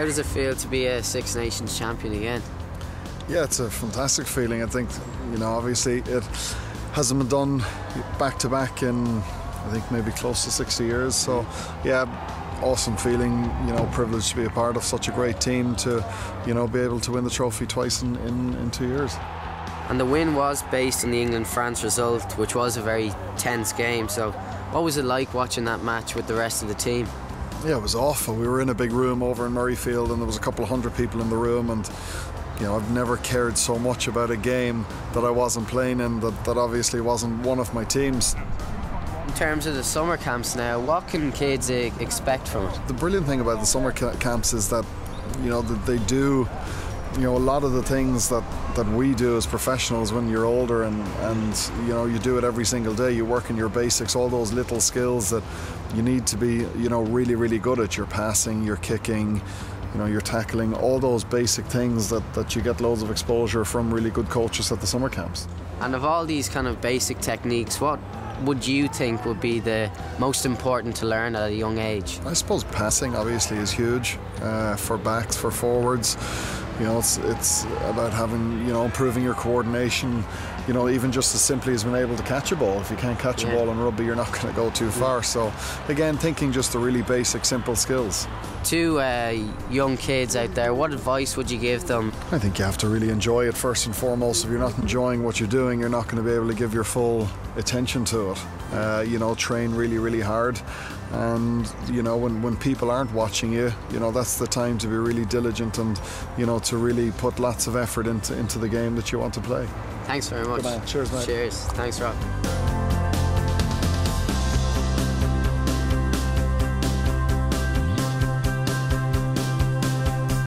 How does it feel to be a Six Nations champion again? Yeah, it's a fantastic feeling. I think, you know, obviously it hasn't been done back to back in, I think, maybe close to 60 years. So, yeah, awesome feeling, you know, privileged to be a part of such a great team to, you know, be able to win the trophy twice in, in, in two years. And the win was based on the England France result, which was a very tense game. So, what was it like watching that match with the rest of the team? Yeah, it was awful. We were in a big room over in Murrayfield, and there was a couple of hundred people in the room, and you know, I've never cared so much about a game that I wasn't playing in that, that obviously wasn't one of my teams. In terms of the summer camps now, what can kids expect from it? The brilliant thing about the summer ca- camps is that, you know, that they do, you know, a lot of the things that, that we do as professionals when you're older and, and, you know, you do it every single day. You work in your basics, all those little skills that you need to be, you know, really, really good at. Your passing, your kicking, you know you're tackling all those basic things that, that you get loads of exposure from really good coaches at the summer camps and of all these kind of basic techniques what would you think would be the most important to learn at a young age I suppose passing obviously is huge uh, for backs for forwards you know it's it's about having you know improving your coordination you know even just as simply as being able to catch a ball. If you can't catch yeah. a ball in rugby you're not going to go too far. So again thinking just the really basic simple skills to uh, young kids out there what advice would you give them? I think you have to really enjoy it first and foremost. If you're not enjoying what you're doing you're not going to be able to give your full attention to it. Uh, you know train really really hard. And you know when, when people aren't watching you you know that's the time to be really diligent and you know to really put lots of effort into into the game that you want to play. Thanks very much. Cheers mate. Cheers. Thanks Rob